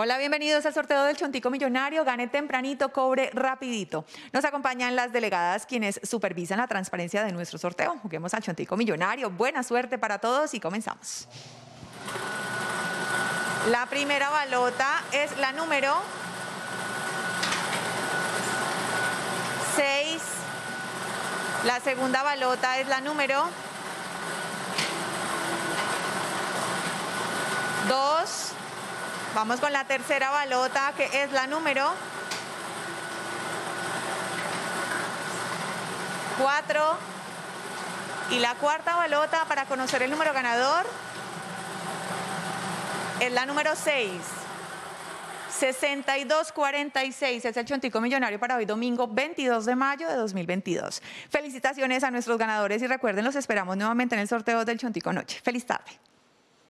Hola, bienvenidos al sorteo del Chontico Millonario. Gane tempranito, cobre rapidito. Nos acompañan las delegadas quienes supervisan la transparencia de nuestro sorteo. Juguemos al Chontico Millonario. Buena suerte para todos y comenzamos. La primera balota es la número 6. La segunda balota es la número Vamos con la tercera balota, que es la número 4. Y la cuarta balota para conocer el número ganador es la número 6. 6246 es el Chontico Millonario para hoy domingo 22 de mayo de 2022. Felicitaciones a nuestros ganadores y recuerden, los esperamos nuevamente en el sorteo del Chontico Noche. Feliz tarde.